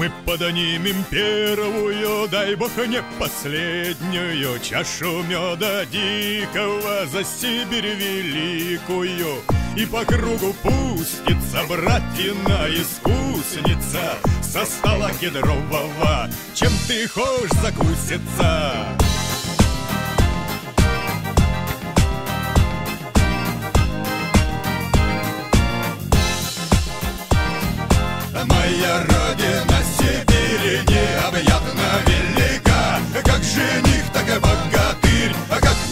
Мы поднимем первую, дай бог не последнюю Чашу меда дикого за Сибирь великую. И по кругу пустится братина искусница Со стола кедрового, чем ты хочешь закуситься? Моя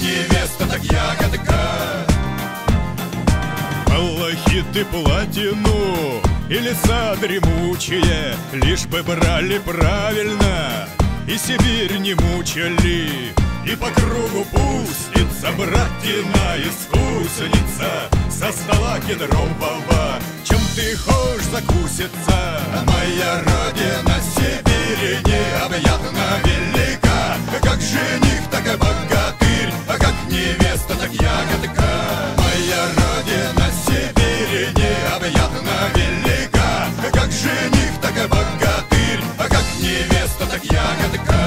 невеста, так ягодка. Малахиты платину и леса дремучие Лишь бы брали правильно и Сибирь не мучили. И по кругу пустится братина искусница Со стола кедрового. Чем ты хочешь закуситься? Моя родина Сибирь ягодка. Моя родина Сибирь необъятно велика. Как жених, так и богатырь А как невеста, так ягодка.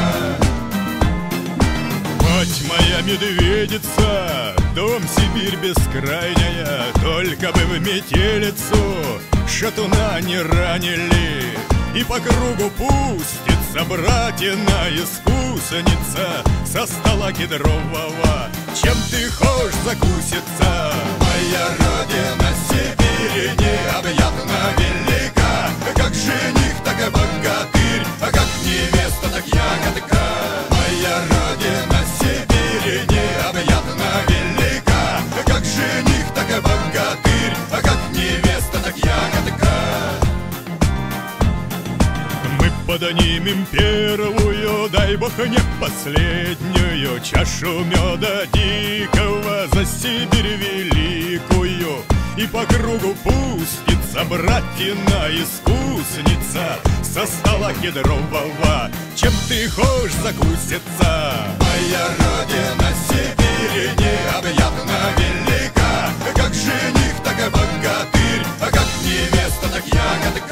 Мать моя медведица, дом Сибирь бескрайняя, Только бы в метелицу шатуна не ранили. И по кругу пустится братина искусница Со стола кедрового, чем ты хочешь закуситься? Подадим первую, дай бог не последнюю Чашу меда дикого за Сибирь великую. И по кругу пустится братина искусница Со стола кедрового, чем ты хочешь закуситься? Моя родина Сибири необъятно велика. Как жених, так и богатырь, а как невеста, так ягодка.